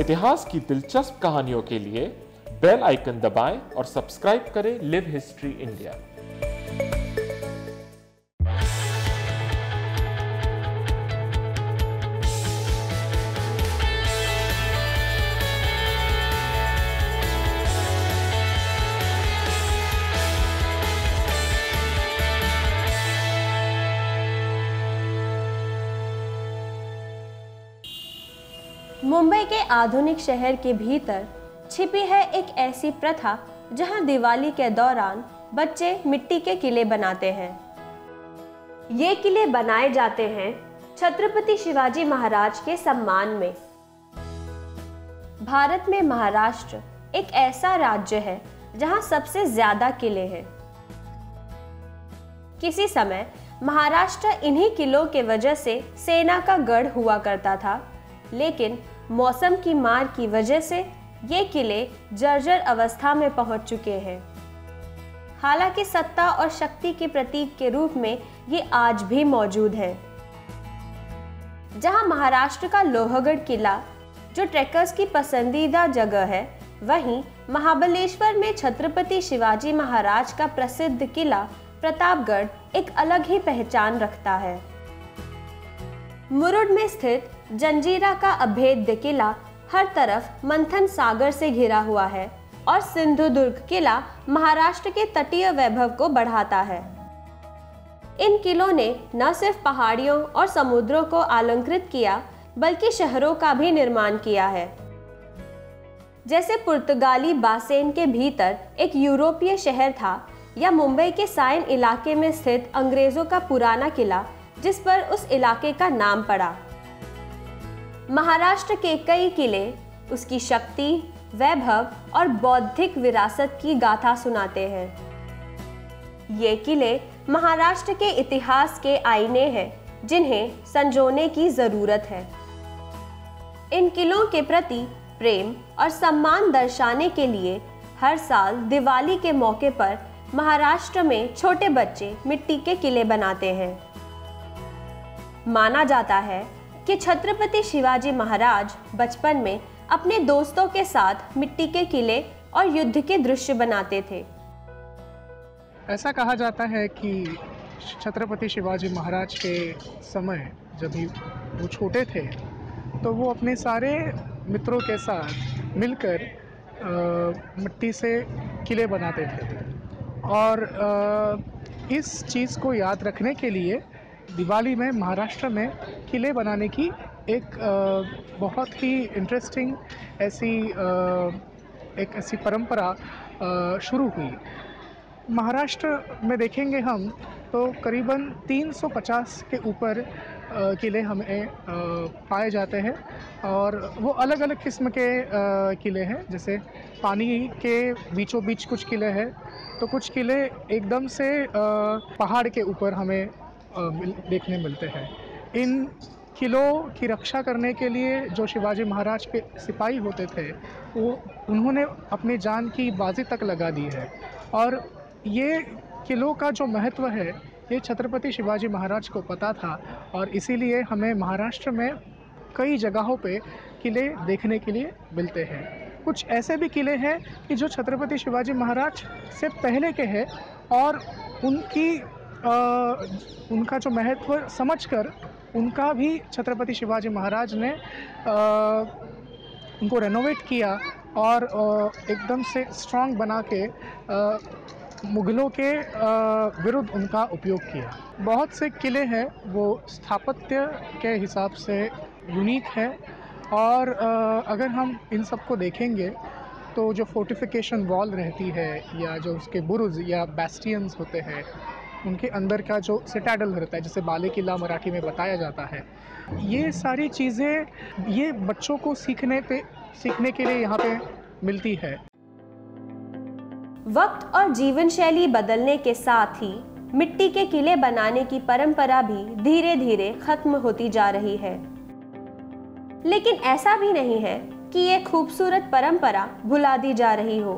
इतिहास की दिलचस्प कहानियों के लिए बेल आइकन दबाएँ और सब्सक्राइब करें लिव हिस्ट्री इंडिया। मुंबई के आधुनिक शहर के भीतर छिपी है एक ऐसी प्रथा जहाँ दिवाली के दौरान बच्चे मिट्टी के किले बनाते हैं। ये किले बनाए जाते हैं छत्रपति शिवाजी महाराज के सम्मान में। भारत में महाराष्ट्र एक ऐसा राज्य है जहाँ सबसे ज़्यादा किले हैं। किसी समय महाराष्ट्र इन्हीं किलों के वजह से सेना का गढ़ हुआ करता था, लेकिन मौसम की मार की वजह से ये किले जर्जर अवस्था में पहुँच चुके हैं। हालाँकि सत्ता और शक्ति के प्रतीक के रूप में ये आज भी मौजूद है। जहाँ महाराष्ट्र का लोहगढ़ किला, जो ट्रैकर्स की पसंदीदा जगह है, वहीं महाबलेश्वर में छत्रपति शिवाजी महाराज का प्रसिद्ध किला प्रतापगढ़ एक अलग ही पहचान रखता है। मुरुड में स्थित जंजीरा का अभेद्य किला हर तरफ़ मंथन सागर से घिरा हुआ है और सिंधु दुर्ग किला महाराष्ट्र के तटीय वैभव को बढ़ाता है। इन किलों ने न सिर्फ़ पहाड़ियों और समुद्रों को अलंकृत किया, बल्कि शहरों का भी निर्माण किया है। जैसे पुर्तगाली बासेन के भीतर एक यूरोपीय शहर था, या मुंबई के साइन इलाके में स्थित अंग्रेज़ों का पुराना किला, जिस पर उस इलाके का नाम पड़ा। महाराष्ट्र के कई किले उसकी शक्ति, वैभव और बौद्धिक विरासत की गाथा सुनाते हैं। ये किले महाराष्ट्र के इतिहास के आईने हैं, जिन्हें संजोने की ज़रूरत है। इन किलों के प्रति प्रेम और सम्मान दर्शाने के लिए हर साल दिवाली के मौके पर महाराष्ट्र में छोटे बच्चे मिट्टी के किले बनाते हैं। माना जाता है कि छत्रपति शिवाजी महाराज बचपन में अपने दोस्तों के साथ मिट्टी के किले और युद्ध के दृश्य बनाते थे। ऐसा कहा जाता है कि छत्रपति शिवाजी महाराज के समय जब वो छोटे थे तो वो अपने सारे मित्रों के साथ मिलकर आ, मिट्टी से किले बनाते थे। और आ, इस चीज़ को याद रखने के लिए दिवाली में महाराष्ट्र में किले बनाने की एक बहुत ही इंटरेस्टिंग ऐसी एक ऐसी परंपरा शुरू हुई। महाराष्ट्र में देखेंगे हम तो करीबन 350 के ऊपर किले हमें पाए जाते हैं और वो अलग अलग किस्म के किले हैं। जैसे पानी के बीचों बीच कुछ किले हैं तो कुछ किले एकदम से पहाड़ के ऊपर हमें देखने मिलते हैं। इन किलों की रक्षा करने के लिए जो शिवाजी महाराज के सिपाही होते थे, वो, उन्होंने अपनी जान की बाजी तक लगा दी है। और ये किलों का जो महत्व है, ये छत्रपति शिवाजी महाराज को पता था और इसीलिए हमें महाराष्ट्र में कई जगहों पे किले देखने के लिए मिलते हैं। कुछ ऐसे भी किले हैं कि जो छत्रपति शिवाजी महाराज से पहले के हैं और उनकी उनका जो महत्व समझकर उनका भी छत्रपति शिवाजी महाराज ने उनको रेनोवेट किया और एकदम से स्ट्रांग बना के मुग़लों के विरुद्ध उनका उपयोग किया। बहुत से किले हैं, वो स्थापत्य के हिसाब से यूनिक है और अगर हम इन सबको देखेंगे तो जो फोर्टिफिकेशन वॉल रहती है या जो उसके बुरुज या बैस्टियंस होते हैं उनके अंदर का जो सिटाडल रहता है, जिसे बाले किला मराठी में बताया जाता है, ये सारी चीज़ें, ये बच्चों को सीखने पे, सीखने के लिए यहाँ पे मिलती है। वक्त और जीवन शैली बदलने के साथ ही, मिट्टी के किले बनाने की परंपरा भी धीरे धीरे खत्म होती जा रही है। लेकिन ऐसा भी नहीं है कि ये खूबसूरत परंपरा भुला दी जा रही हो।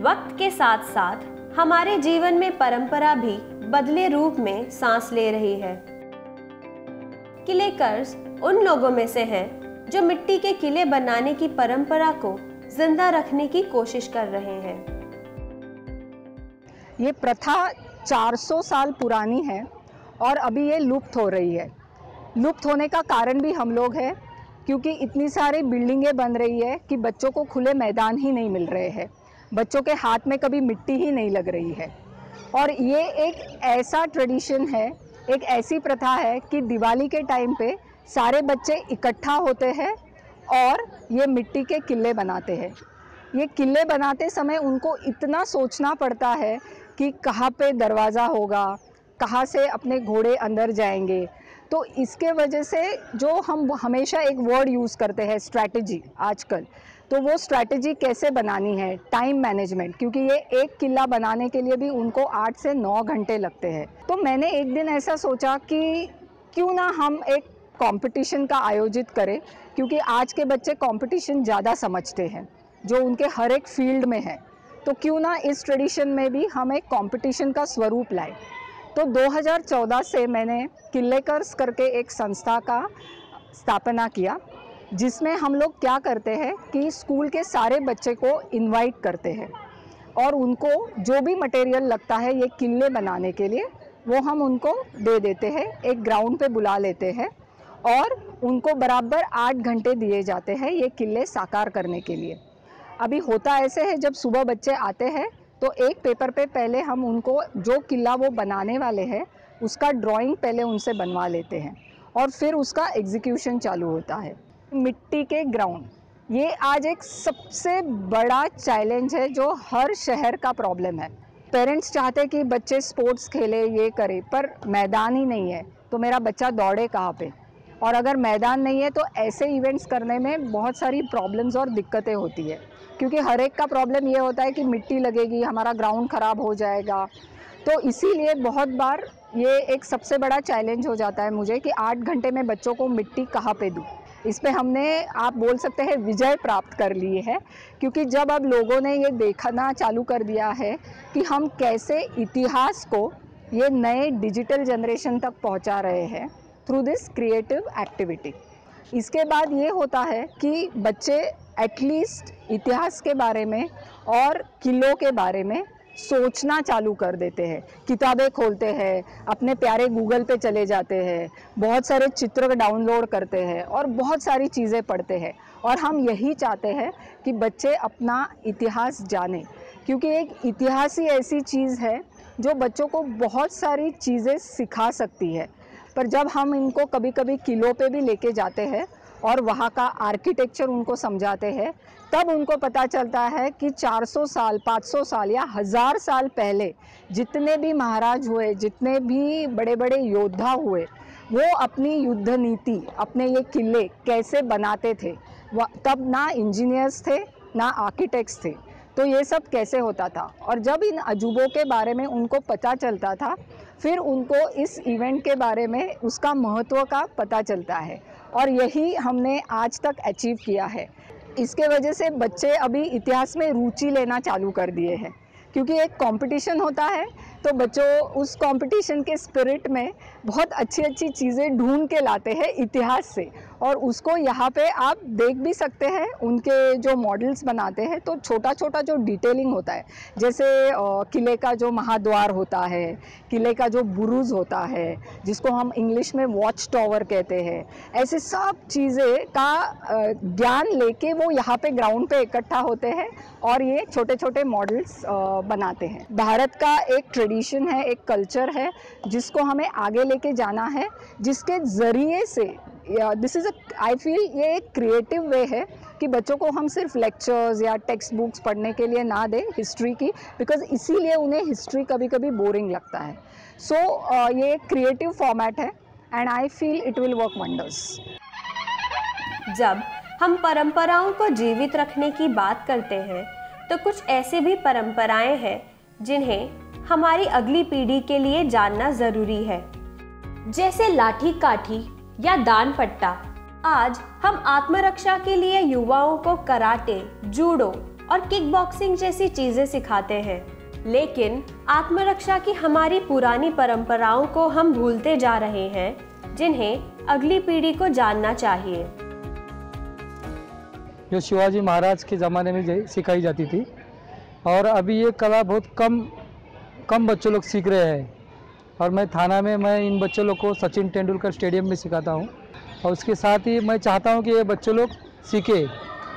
वक्त के साथ साथ हमारे जीवन में परंपरा भी बदले रूप में सांस ले रही है। किले कर्ज उन लोगों में से हैं जो मिट्टी के किले बनाने की परंपरा को ज़िंदा रखने की कोशिश कर रहे हैं। ये प्रथा 400 साल पुरानी है और अभी ये लुप्त हो रही है। लुप्त होने का कारण भी हम लोग हैं, क्योंकि इतनी सारी बिल्डिंगें बन रही है कि बच्चों को खुले मैदान ही नहीं मिल रहे हैं। बच्चों के हाथ में कभी मिट्टी ही नहीं लग रही है। और ये एक ऐसा ट्रेडिशन है, एक ऐसी प्रथा है कि दिवाली के टाइम पे सारे बच्चे इकट्ठा होते हैं और ये मिट्टी के किले बनाते हैं। ये किले बनाते समय उनको इतना सोचना पड़ता है कि कहाँ पे दरवाज़ा होगा, कहाँ से अपने घोड़े अंदर जाएँगे तो इसके वजह से जो हम हमेशा एक वर्ड यूज़ करते हैं स्ट्रैटेजी आजकल तो वो स्ट्रैटेजी कैसे बनानी है? टाइम मैनेजमेंट क्योंकि ये एक किला बनाने के लिए भी उनको आठ से नौ घंटे लगते हैं। तो मैंने एक दिन ऐसा सोचा कि क्यों ना हम एक कंपटीशन का आयोजित करें, क्योंकि आज के बच्चे कंपटीशन ज़्यादा समझते हैं, जो उनके हर एक फ़ील्ड में है। तो क्यों ना इस ट्रेडिशन में भी हम एक कंपटीशन का स्वरूप लाए। तो 2014 से मैंने किलेकर्स करके एक संस्था का स्थापना किया, जिसमें हम लोग क्या करते हैं कि स्कूल के सारे बच्चे को इनवाइट करते हैं और उनको जो भी मटेरियल लगता है ये किले बनाने के लिए, वो हम उनको दे देते हैं, एक ग्राउंड पे बुला लेते हैं और उनको बराबर आठ घंटे दिए जाते हैं ये किले साकार करने के लिए। अभी होता ऐसे है, जब सुबह बच्चे आते हैं तो एक पेपर पे पहले हम उनको, जो किला वो बनाने वाले हैं, उसका ड्राइंग पहले उनसे बनवा लेते हैं और फिर उसका एग्जीक्यूशन चालू होता है। मिट्टी के ग्राउंड ये आज एक सबसे बड़ा चैलेंज है जो हर शहर का प्रॉब्लम है। पेरेंट्स चाहते कि बच्चे स्पोर्ट्स खेले, ये करे, पर मैदान ही नहीं है। तो मेरा बच्चा दौड़े कहाँ पे? और अगर मैदान नहीं है तो ऐसे इवेंट्स करने में बहुत सारी प्रॉब्लम्स और दिक्कतें होती है। क्योंकि हर एक का प्रॉब्लम ये होता है कि मिट्टी लगेगी, हमारा ग्राउंड ख़राब हो जाएगा। तो इसीलिए बहुत बार ये एक सबसे बड़ा चैलेंज हो जाता है मुझे कि आठ घंटे में बच्चों को मिट्टी कहाँ पे दूँ। इस पर हमने, आप बोल सकते हैं, विजय प्राप्त कर लिए है। क्योंकि जब अब लोगों ने ये देखना चालू कर दिया है कि हम कैसे इतिहास को ये नए डिजिटल जनरेशन तक पहुँचा रहे हैं थ्रू दिस क्रिएटिव एक्टिविटी इसके बाद ये होता है कि बच्चे एटलीस्ट इतिहास के बारे में और किलों के बारे में सोचना चालू कर देते हैं। किताबें खोलते हैं, अपने प्यारे गूगल पे चले जाते हैं, बहुत सारे चित्र डाउनलोड करते हैं और बहुत सारी चीज़ें पढ़ते हैं। और हम यही चाहते हैं कि बच्चे अपना इतिहास जाने, क्योंकि एक इतिहास ही ऐसी चीज़ है जो बच्चों को बहुत सारी चीज़ें सिखा सकती है। पर जब हम इनको कभी कभी किलो पे भी लेके जाते हैं और वहाँ का आर्किटेक्चर उनको समझाते हैं। तब उनको पता चलता है कि 400 साल 500 साल या हज़ार साल पहले जितने भी महाराज हुए, जितने भी बड़े बड़े योद्धा हुए, वो अपनी युद्ध नीति, अपने ये किले कैसे बनाते थे? तब ना इंजीनियर्स थे, ना आर्किटेक्ट्स थे। तो ये सब कैसे होता था? और जब इन अजूबों के बारे में उनको पता चलता था, फिर उनको इस इवेंट के बारे में उसका महत्व का पता चलता है। और यही हमने आज तक अचीव किया है। इसके वजह से बच्चे अभी इतिहास में रुचि लेना चालू कर दिए हैं, क्योंकि एक कंपटीशन होता है तो बच्चों, उस कंपटीशन के स्पिरिट में बहुत अच्छी अच्छी चीज़ें ढूंढ के लाते हैं इतिहास से। और उसको यहाँ पे आप देख भी सकते हैं, उनके जो मॉडल्स बनाते हैं तो छोटा छोटा जो डिटेलिंग होता है, जैसे किले का जो महाद्वार होता है, किले का जो बुरुज होता है, जिसको हम इंग्लिश में वॉच टावर कहते हैं, ऐसे सब चीज़ें का ज्ञान लेके वो यहाँ पे ग्राउंड पे इकट्ठा होते हैं और ये छोटे छोटे मॉडल्स बनाते हैं। भारत का एक ट्रेडिशन है एक कल्चर है जिसको हमें आगे लेके जाना है जिसके ज़रिए से this is a I feel ये एक क्रिएटिव वे है कि बच्चों को हम सिर्फ़ लेक्चर्स या टेक्स्ट बुक्स पढ़ने के लिए ना दें हिस्ट्री की बिकॉज़ इसीलिए उन्हें हिस्ट्री कभी कभी बोरिंग लगता है। सो so, uh, ये क्रिएटिव फॉर्मेट है and I feel it will work wonders जब हम परंपराओं को जीवित रखने की बात करते हैं तो कुछ ऐसी भी परंपराएँ हैं जिन्हें हमारी अगली पीढ़ी के लिए जानना ज़रूरी है। जैसे लाठी काठी या दान पट्टा, आज हम आत्मरक्षा के लिए युवाओं को कराटे, जूडो और किक बॉक्सिंग जैसी चीज़ें सिखाते हैं। लेकिन आत्मरक्षा की हमारी पुरानी परंपराओं को हम भूलते जा रहे हैं, जिन्हें अगली पीढ़ी को जानना चाहिए। जो शिवाजी महाराज के ज़माने में सिखाई जाती थी, और अभी ये कला बहुत कम कम बच्चों लोग सीख रहे हैं। और मैं थाना में, मैं इन बच्चों लोग को सचिन तेंदुलकर स्टेडियम में सिखाता हूँ। और उसके साथ ही मैं चाहता हूँ कि ये बच्चों लोग सीखे।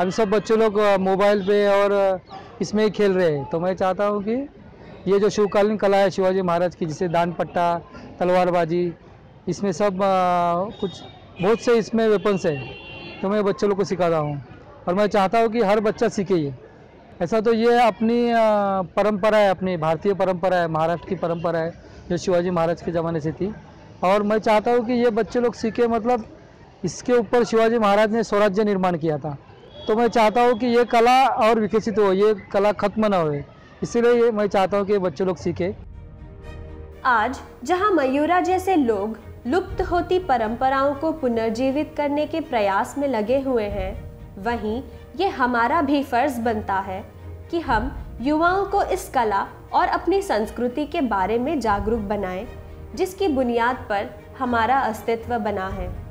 अभी सब बच्चों लोग मोबाइल पे और इसमें ही खेल रहे हैं। तो मैं चाहता हूँ कि ये जो शिवकालीन कला है शिवाजी महाराज की, जिसे दान पट्टा, तलवारबाजी, इसमें सब कुछ, बहुत से इसमें वेपन्स है। तो मैं बच्चों लोग को सिखाता हूँ। और मैं चाहता हूँ कि हर बच्चा सीखे ये। ऐसा तो ये अपनी परंपरा है, अपनी भारतीय परंपरा है, महाराष्ट्र की परंपरा है, जो शिवाजी महाराज के ज़माने से थी। और मैं चाहता हूँ कि ये बच्चे लोग सीखे मतलब इसके ऊपर शिवाजी महाराज ने स्वराज्य निर्माण किया था। तो मैं चाहता हूँ कि ये कला और विकसित हो, ये कला खत्म ना हो इसीलिए ये, मैं चाहता हूँ कि बच्चे लोग सीखे। आज, जहाँ मयूरा जैसे लोग लुप्त होती परंपराओं को पुनर्जीवित करने के प्रयास में लगे हुए हैं, वहीं ये हमारा भी फ़र्ज़ बनता है कि हम युवाओं को इस कला और अपनी संस्कृति के बारे में जागरूक बनाएँ, जिसकी बुनियाद पर हमारा अस्तित्व बना है।